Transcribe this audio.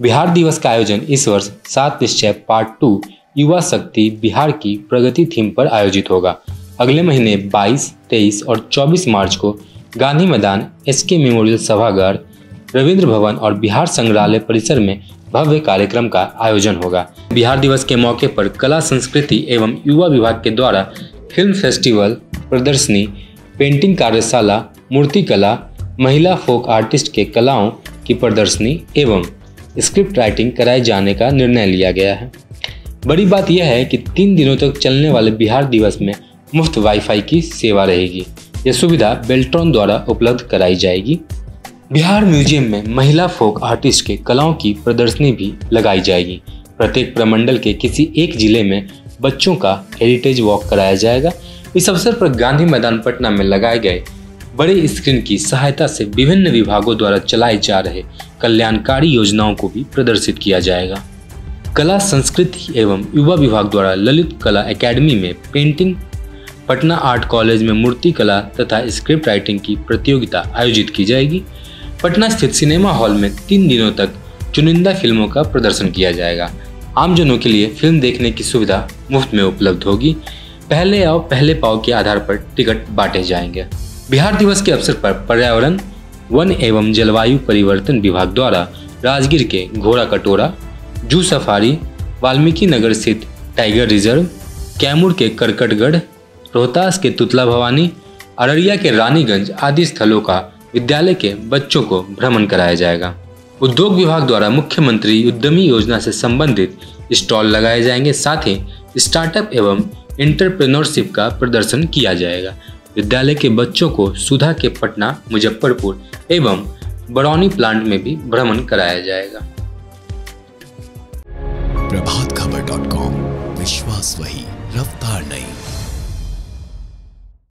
बिहार दिवस का आयोजन इस वर्ष सात निश्चय पार्ट टू युवा शक्ति बिहार की प्रगति थीम पर आयोजित होगा। अगले महीने 22, 23 और 24 मार्च को गांधी मैदान एस के मेमोरियल सभागार रविंद्र भवन और बिहार संग्रहालय परिसर में भव्य कार्यक्रम का आयोजन होगा। बिहार दिवस के मौके पर कला संस्कृति एवं युवा विभाग के द्वारा फ़िल्म फेस्टिवल प्रदर्शनी पेंटिंग कार्यशाला मूर्तिकला महिला फोक आर्टिस्ट के कलाओं की प्रदर्शनी एवं स्क्रिप्ट राइटिंग कराए जाने का निर्णय लिया गया है। बड़ी बात यह है कि तीन दिनों तक चलने वाले बिहार दिवस में मुफ़्त वाईफाई की सेवा रहेगी। यह सुविधा बेल्ट्रॉन द्वारा उपलब्ध कराई जाएगी। बिहार म्यूज़ियम में महिला फोक आर्टिस्ट के कलाओं की प्रदर्शनी भी लगाई जाएगी। प्रत्येक प्रमंडल के किसी एक ज़िले में बच्चों का हेरिटेज वॉक कराया जाएगा। इस अवसर पर गांधी मैदान पटना में लगाए गए बड़े स्क्रीन की सहायता से विभिन्न विभागों द्वारा चलाए जा रहे कल्याणकारी योजनाओं को भी प्रदर्शित किया जाएगा। कला, संस्कृति एवं युवा विभाग द्वारा ललित कला एकेडमी में पेंटिंग, पटना आर्ट कॉलेज में मूर्ति कला तथा स्क्रिप्ट राइटिंग की प्रतियोगिता आयोजित की जाएगी। पटना स्थित सिनेमा हॉल में तीन दिनों तक चुनिंदा फ़िल्मों का प्रदर्शन किया जाएगा। आमजनों के लिए फ़िल्म देखने की सुविधा मुफ़्त में उपलब्ध होगी। पहले आओ, पहले पाओ के आधार पर टिकट बांटे जाएँगे। बिहार दिवस के अवसर पर पर्यावरण, वन एवं जलवायु परिवर्तन विभाग द्वारा राजगीर के घोड़ा कटोरा, जू सफारी, वाल्मीकि नगर स्थित टाइगर रिज़र्व, कैमूर के करकटगढ़, रोहतास के तुतला भवानी, अररिया के रानीगंज आदि स्थलों का विद्यालय के बच्चों को भ्रमण कराया जाएगा। उद्योग विभाग द्वारा मुख्यमंत्री उद्यमी योजना से संबंधित स्टॉल लगाए जाएँगे, साथ ही स्टार्टअप एवं इंटरप्रेन्योरशिप का प्रदर्शन किया जाएगा। विद्यालय के बच्चों को सुधा के पटना, मुजफ्फरपुर एवं बरौनी प्लांट में भी भ्रमण कराया जाएगा। प्रभात खबर डॉट कॉम, विश्वास वही, रफ्तार नहीं